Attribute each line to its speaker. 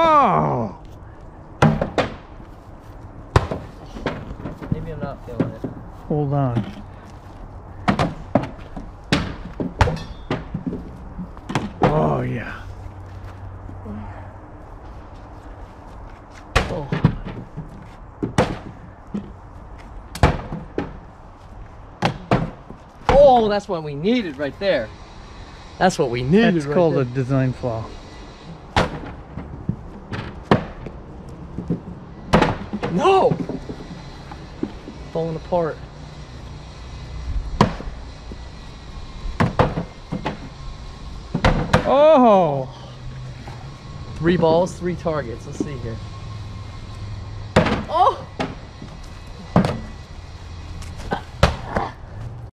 Speaker 1: Oh! Maybe I'm not feeling it. Hold on. Oh, yeah.
Speaker 2: Oh. That's what we needed right there. That's what we needed.
Speaker 1: That's
Speaker 2: right
Speaker 1: called
Speaker 2: there.
Speaker 1: a design flaw.
Speaker 2: No! Falling apart.
Speaker 1: Oh!
Speaker 2: Three balls, three targets. Let's see here.